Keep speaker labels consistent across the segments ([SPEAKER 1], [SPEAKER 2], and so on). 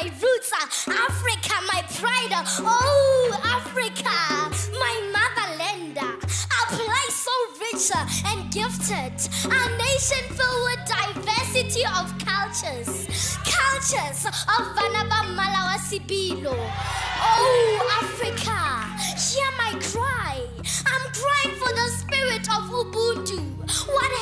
[SPEAKER 1] my roots. Are Africa, my pride. Oh, Africa, my motherland. A place so rich uh, and gifted. A nation filled with diversity of cultures. Cultures of Vanaba Malawa Sibilo. Oh, Africa, hear my cry. I'm crying for the spirit of Ubuntu. What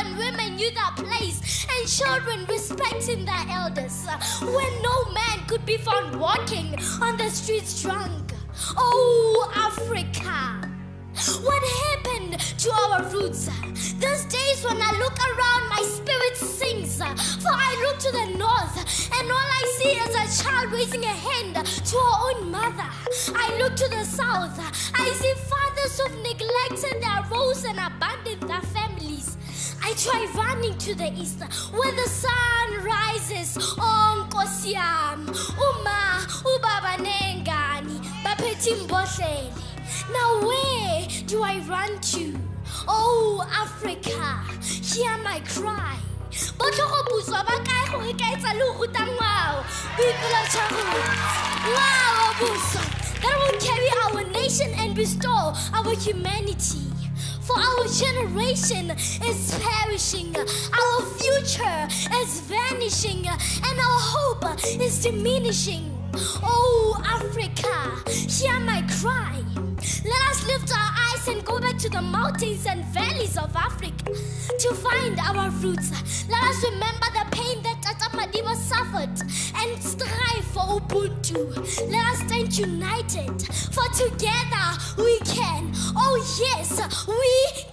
[SPEAKER 1] when women knew their place and children respecting their elders? When no man could be found walking on the streets drunk? Oh, Africa. What happened to our roots? Those days when I look around, my spirit sings. For I look to the north, and all I see is a child raising a hand to her own mother. I look to the south, I see fathers who've neglected their roles and abandoned their families. I try running to the east where the sun rises. Oh, Nkosi yam, uma ubaba nengani baphethe imbodlele. Now where do I run to? Oh, Africa, hear my cry. botlhogopuswa ba kae go e kaetsa le go ruta ngwao boipelo tša rona ngwao boso that will carry our nation and restore our humanity for our generation is perishing, our future is vanishing, and our hope is diminishing. Oh, Africa, hear my cry. Let us lift our eyes and go back to the mountains and valleys of Africa to find our roots. Let us remember the pain that Tata Madiba suffered and strive for Ubuntu. Let us stand united, for together we can. Oh, yes, we.